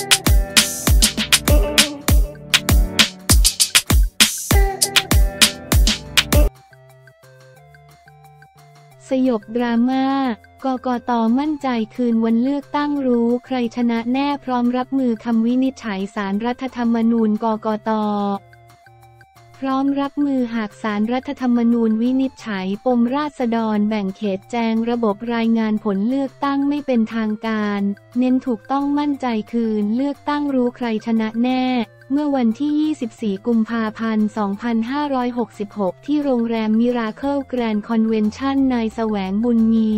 สยบดราม่ากกตมั่นใจคืนวันเลือกตั้งรู้ใครชนะแน่พร้อมรับมือคำวินิจฉัยสารรัฐธรรมนูญกกต พร้อมรับมือหากสารรัฐธรรมนูญวินิจฉัยปมราษฎรแบ่งเขตแจงระบบรายงานผลเลือกตั้งไม่เป็นทางการ เน้นถูกต้องมั่นใจคืนเลือกตั้งรู้ใครชนะแน่ เมื่อวันที่ 24 กุมภาพันธ์ 2566 ที่โรงแรมมิราเคิลแกรนด์คอนเวนชั่นนายแสวงบุญมี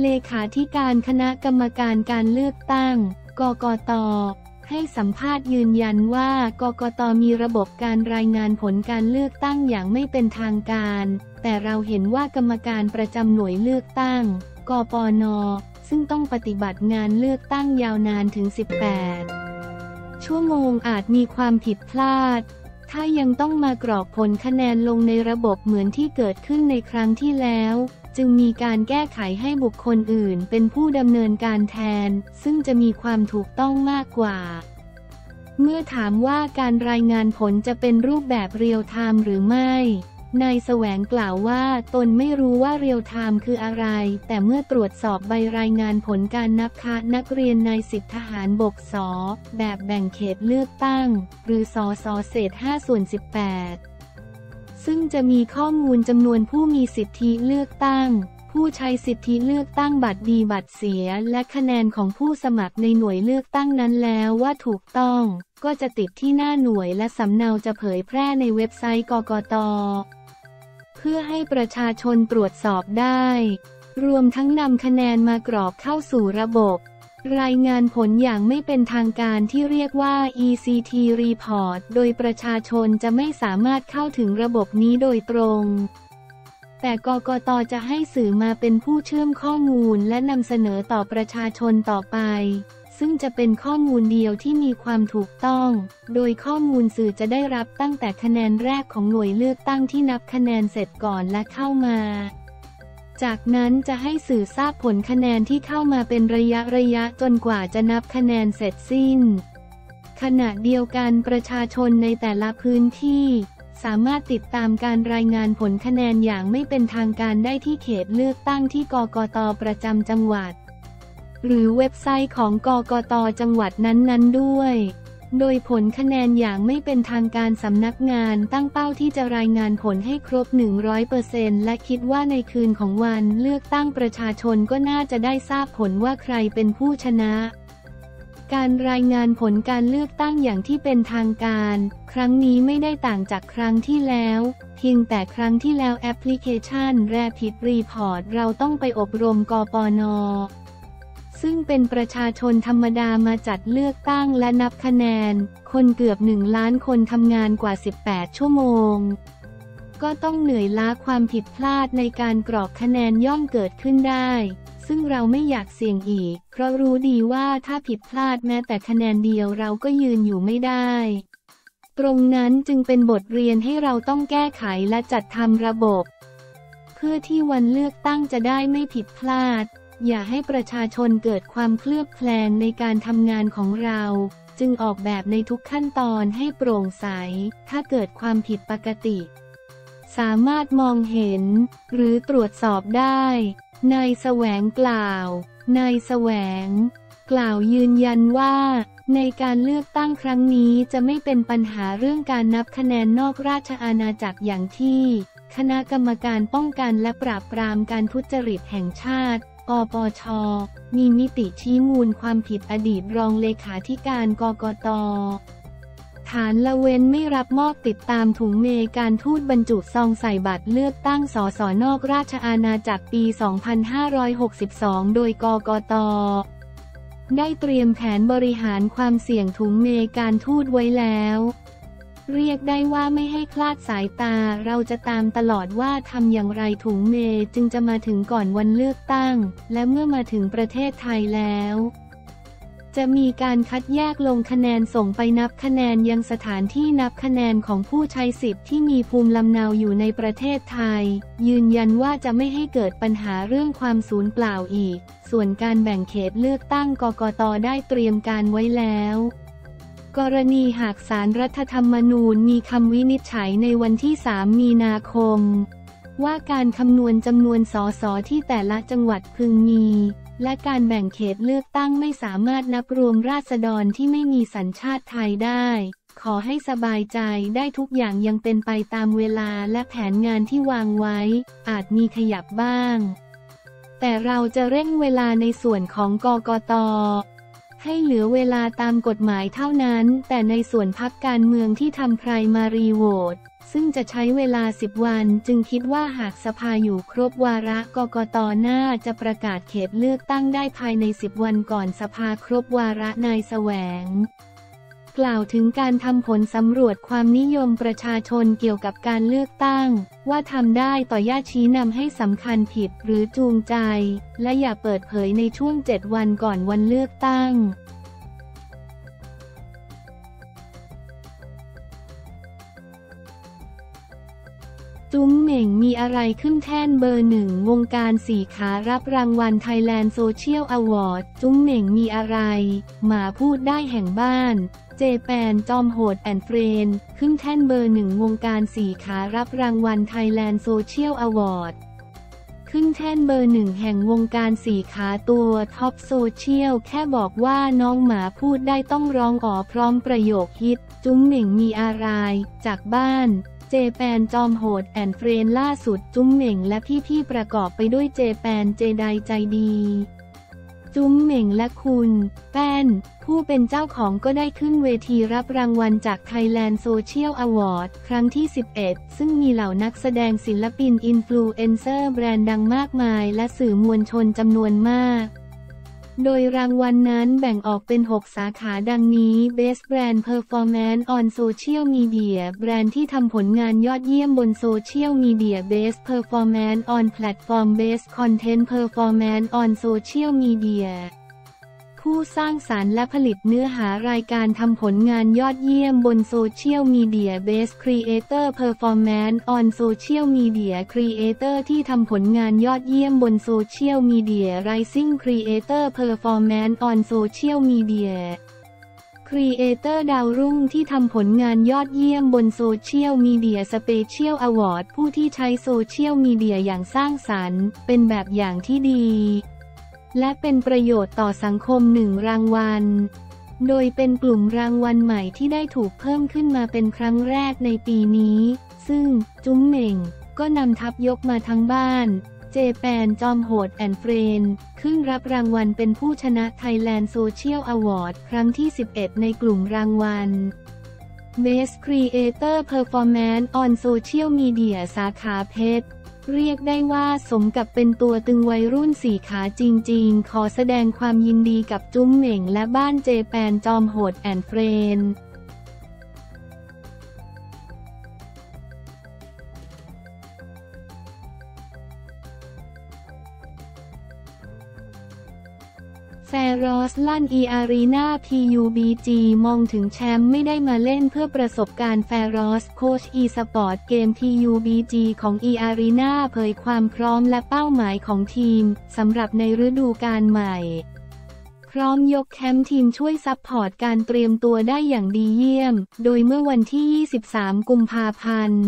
เลขาธิการคณะกรรมการการเลือกตั้ง กกต ให้สัมภาษณ์ยืนยันว่ากกตมีระบบการรายงานผลการเลือกตั้งอย่างไม่เป็นทางการ แต่เราเห็นว่ากรรมการประจำหน่วยเลือกตั้ง กปน ซึ่งต้องปฏิบัติงานเลือกตั้งยาวนานถึง 18 ชั่วโมงอาจมีความผิดพลาด ถ้ายังต้องมากรอกผลคะแนนลงในระบบเหมือนที่เกิดขึ้นในครั้งที่แล้ว จึงมีการแก้ไขให้บุคคลอื่นเป็นผู้ดำเนินการแทน ซึ่งจะมีความถูกต้องมากกว่า เมื่อถามว่าการรายงานผลจะเป็นรูปแบบเรียลไทม์หรือไม่นายแสวงกล่าวว่าตนไม่รู้ว่าเรียลไทม์คืออะไร แต่เมื่อตรวจสอบใบรายงานผลการนับคะนักเรียนนายสิบทหารบกสแบบแบ่งเขตเลือกตั้ง หรือสอสอเศษ5ส่วน18 ซึ่งจะมีข้อมูลจำนวนผู้มีสิทธิเลือกตั้ง ผู้ใช้สิทธิเลือกตั้งบัตรดีบัตรเสีย และคะแนนของผู้สมัครในหน่วยเลือกตั้งนั้นแล้วว่าถูกต้อง ก็จะติดที่หน้าหน่วยและสำเนาจะเผยแพร่ในเว็บไซต์กกต เพื่อให้ประชาชนตรวจสอบได้ รวมทั้งนำคะแนนมากรอกเข้าสู่ระบบ รายงานผลอย่างไม่เป็นทางการที่เรียกว่า ECT Report โดยประชาชนจะไม่สามารถเข้าถึงระบบนี้โดยตรง แต่กกตจะให้สื่อมาเป็นผู้เชื่อมข้อมูลและนำเสนอต่อประชาชนต่อไป ซึ่งจะเป็นข้อมูลเดียวที่มีความถูกต้อง โดยข้อมูลสื่อจะได้รับตั้งแต่คะแนนแรกของหน่วยเลือกตั้งที่นับคะแนนเสร็จก่อนและเข้ามา จากนั้นจะให้สื่อทราบผลคะแนนที่เข้ามาเป็นระยะระยะจนกว่าจะนับคะแนนเสร็จสิ้น ขณะเดียวกันประชาชนในแต่ละพื้นที่ สามารถติดตามการรายงานผลคะแนนอย่างไม่เป็นทางการได้ที่เขตเลือกตั้งที่กกตประจำจังหวัด หรือเว็บไซต์ของกกตจังหวัดนั้นๆด้วย โดยผลคะแนนอย่างไม่เป็นทางการสำนักงานตั้งเป้าที่จะรายงานผลให้ครบ 100%และคิดว่าในคืนของวันเลือกตั้งประชาชนก็น่าจะได้ทราบผลว่าใครเป็นผู้ชนะ การรายงานผลการเลือกตั้งอย่างที่เป็นทางการ ครั้งนี้ไม่ได้ต่างจากครั้งที่แล้ว เพียงแต่ครั้งที่แล้วแอปพลิเคชัน Rapid Report เราต้องไปอบรมกปน ซึ่งเป็นประชาชนธรรมดามาจัดเลือกตั้งและนับคะแนน คนเกือบหนึ่งล้านคนทำงานกว่า 18 ชั่วโมง ก็ต้องเหนื่อยล้าความผิดพลาดในการกรอกคะแนนย่อมเกิดขึ้นได้ ซึ่งเราไม่อยากเสี่ยงอีก เพราะรู้ดีว่าถ้าผิดพลาดแม้แต่คะแนนเดียวเราก็ยืนอยู่ไม่ได้ตรงนั้นจึงเป็นบทเรียนให้เราต้องแก้ไขและจัดทำระบบ เพื่อที่วันเลือกตั้งจะได้ไม่ผิดพลาด อย่าให้ประชาชนเกิดความเคลือบแคลงในการทำงานของเรา จึงออกแบบในทุกขั้นตอนให้โปร่งใส ถ้าเกิดความผิดปกติ สามารถมองเห็น หรือตรวจสอบได้ นายแสวงกล่าว นายแสวง กล่าวยืนยันว่า ในการเลือกตั้งครั้งนี้จะไม่เป็นปัญหาเรื่องการนับคะแนนนอกราชอาณาจักรอย่างที่ คณะกรรมการป้องกันและปราบปรามการทุจริตแห่งชาติ กปช มีมิติชี้มูลความผิดอดีตรองเลขาธิการกกต ฐานละเว้นไม่รับมอบติดตามถุงเมการทูตบรรจุซองใส่บัตรเลือกตั้งสสนอกราชอาณาจักรปี 2562 โดยกกต ได้เตรียมแผนบริหารความเสี่ยงถุงเมการทูตไว้แล้ว เรียกได้ว่าไม่ให้คลาดสายตา เราจะตามตลอดว่าทำอย่างไรถุงเมจึงจะมาถึงก่อนวันเลือกตั้ง และเมื่อมาถึงประเทศไทยแล้ว จะมีการคัดแยกลงคะแนนส่งไปนับคะแนนยังสถานที่นับคะแนนของผู้ใช้สิทธิ์ที่มีภูมิลำเนาอยู่ในประเทศไทย ยืนยันว่าจะไม่ให้เกิดปัญหาเรื่องความสูญเปล่าอีก ส่วนการแบ่งเขตเลือกตั้งกกตได้เตรียมการไว้แล้ว กรณีหากสารรัฐธรรมนูญมีคำวินิจฉัยในวันที่ 3 มีนาคม ว่าการคำนวณจำนวนสสที่แต่ละจังหวัดพึงมี และการแบ่งเขตเลือกตั้งไม่สามารถนับรวมราษฎรที่ไม่มีสัญชาติไทยได้ ขอให้สบายใจได้ทุกอย่างยังเป็นไปตามเวลาและแผนงานที่วางไว้ อาจมีขยับบ้าง แต่เราจะเร่งเวลาในส่วนของกกต ให้เหลือเวลาตามกฎหมายเท่านั้น แต่ในส่วนพักการเมืองที่ทำไพรมารีโหวตซึ่งจะใช้เวลา 10 วัน จึงคิดว่าหากสภาอยู่ครบวาระกกตน่าจะประกาศเขตเลือกตั้งได้ภายใน 10 วันก่อนสภาครบวาระนายแสวง กล่าวถึงการทำผลสำรวจความนิยมประชาชนเกี่ยวกับการเลือกตั้ง ว่าทำได้ต่อยาชี้นำให้สำคัญผิดหรือจูงใจ และอย่าเปิดเผยในช่วง 7 วันก่อนวันเลือกตั้งจุ้มเหม่งมีอะไรขึ้นแท่นเบอร์หนึ่งวงการสี่ขารับรางวัล Thailand Social Award จุ้มเหม่งมีอะไร หมาพูดได้แห่งบ้าน เจแปนจอมโหด and Friend ขึ้นแท่นเบอร์หนึ่งวงการสี่ขารับรางวัล Thailand Social Award ขึ้นแท่นเบอร์หนึ่งแห่งวงการสี่ขาตัวท็อปโซเชียลแค่บอกว่าน้องหมาพูดได้ต้องร้องอ๋อพร้อมประโยคฮิต จุ้มเหม่งมีอะไร จากบ้าน เจแปนจอมโหด and Friend ล่าสุดจุ้มเหม่งและพี่ๆประกอบไปด้วยเจแปนเจไดใจดี จุ้มเหม่งและคุณ แป้น ผู้เป็นเจ้าของก็ได้ขึ้นเวทีรับรางวัลจาก Thailand Social Award ครั้งที่ 11 ซึ่งมีเหล่านักแสดงศิลปินอินฟลูเอนเซอร์แบรนด์ดังมากมาย และสื่อมวลชนจำนวนมาก โดยรางวัลนั้นแบ่งออกเป็น 6 สาขาดังนี้ Best Brand Performance on Social Media แบรนด์ที่ทำผลงานยอดเยี่ยมบนโซเชียลมีเดีย Best Performance on Platform Best Content Performance on Social Media ผู้สร้างสรรค์และผลิตเนื้อหารายการทำผลงานยอดเยี่ยมบนโซเชียลมีเดีย Best Creator Performance on Social Media Creator ที่ทำผลงานยอดเยี่ยมบนโซเชียลมีเดีย Rising Creator Performance on Social Media Creator ดาวรุ่งที่ทำผลงานยอดเยี่ยมบนโซเชียลมีเดีย Special Award ผู้ที่ใช้โซเชียลมีเดียอย่างสร้างสรรค์ เป็นแบบอย่างที่ดี และเป็นประโยชน์ต่อสังคมหนึ่งรางวัล โดยเป็นกลุ่มรางวัลใหม่ที่ได้ถูกเพิ่มขึ้นมาเป็นครั้งแรกในปีนี้ ซึ่งจุ้มเหม่ง ก็นำทัพยกมาทั้งบ้าน เจแปนจอมโหด and Friendขึ้นรับรางวัลเป็นผู้ชนะ Thailand Social Award ครั้งที่ 11 ในกลุ่มรางวัล Best Creator Performance on Social Media สาขาเพชร เรียกได้ว่าสมกับเป็นตัวตึงวัยรุ่นสี่ขาจริงๆ ขอแสดงความยินดีกับจุ้มเหม่งและบ้านเจแปนจอมโหด and Friend แฟรอสลั่น eArena PUBG มองถึงแชมป์ไม่ได้มาเล่นเพื่อประสบการณ์แฟรอสโค้ช e-sport เกม PUBG ของ e อารีนาเผยความพร้อมและเป้าหมายของทีมสำหรับในฤดูกาลใหม่ พร้อมยกแคมป์ทีมช่วย support การเตรียมตัวได้อย่างดีเยี่ยม โดยเมื่อวันที่ 23 กุมภาพันธ์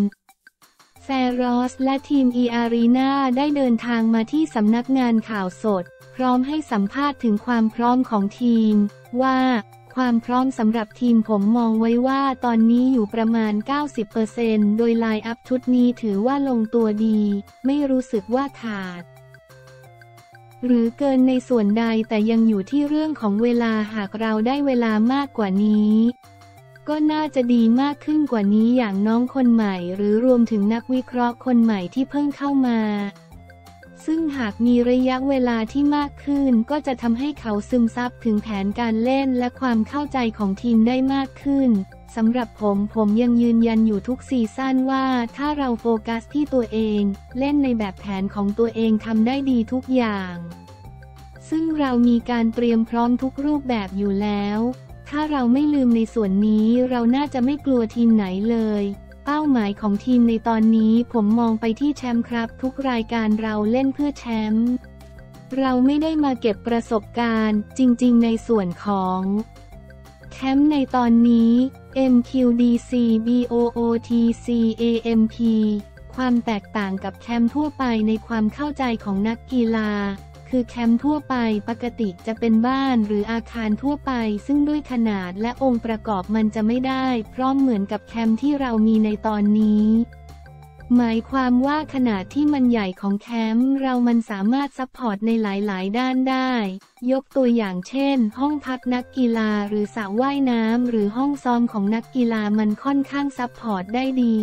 แฟรอสและทีม eArenaได้เดินทางมาที่สำนักงานข่าวสด พร้อมให้สัมภาษณ์ถึงความพร้อมของทีม ว่าความพร้อมสำหรับทีมผมมองไว้ว่าตอนนี้อยู่ประมาณ 90%โดยไลน์อัพชุดนี้ถือว่าลงตัวดี ไม่รู้สึกว่าขาด หรือเกินในส่วนใดแต่ยังอยู่ที่เรื่องของเวลาหากเราได้เวลามากกว่านี้ ก็น่าจะดีมากขึ้นกว่านี้อย่างน้องคนใหม่ หรือรวมถึงนักวิเคราะห์คนใหม่ที่เพิ่งเข้ามา ซึ่งหากมีระยะเวลาที่มากขึ้นก็จะทำให้เขาซึมซับถึงแผนการเล่นและความเข้าใจของทีมได้มากขึ้นสำหรับผมผมยังยืนยันอยู่ทุกซีซั่นว่าถ้าเราโฟกัสที่ตัวเอง เล่นในแบบแผนของตัวเองทำได้ดีทุกอย่าง ซึ่งเรามีการเตรียมพร้อมทุกรูปแบบอยู่แล้ว ถ้าเราไม่ลืมในส่วนนี้เราน่าจะไม่กลัวทีมไหนเลย เป้าหมายของทีมในตอนนี้ผมมองไปที่แชมป์ครับ ทุกรายการเราเล่นเพื่อแชมป์เราไม่ได้มาเก็บประสบการณ์ จริง ๆ ในส่วนของแคมป์ในตอนนี้ MQDC BOOTCAMP ความแตกต่างกับแคมป์ทั่วไปในความเข้าใจของนักกีฬา คือแคมป์ทั่วไปปกติจะเป็นบ้านหรืออาคารทั่วไป ซึ่งด้วยขนาดและองค์ประกอบมันจะไม่ได้ พร้อมเหมือนกับแคมป์ที่เรามีในตอนนี้ หมายความว่าขนาดที่มันใหญ่ของแคมป์เรามันสามารถ support ในหลายๆ ด้านได้ ยกตัวอย่างเช่น ห้องพักนักกีฬาหรือสระว่ายน้ำหรือห้องซ้อมของนักกีฬามันค่อนข้าง support ได้ดี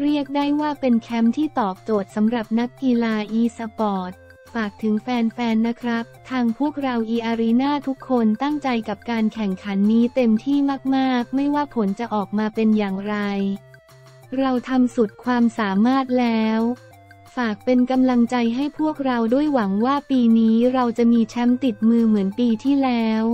เรียกได้ว่าเป็นแคมป์ที่ตอบโจทย์สำหรับนักกีฬา e-sport ฝากถึงแฟนๆ นะครับ ทางพวกเรา e arena ทุกคนตั้งใจกับการแข่งขันนี้เต็มที่มากๆ ไม่ว่าผลจะออกมาเป็นอย่างไร เราทำสุดความสามารถแล้ว ฝากเป็นกำลังใจให้พวกเราด้วยหวังว่าปีนี้เราจะมีแชมป์ติดมือเหมือนปีที่แล้ว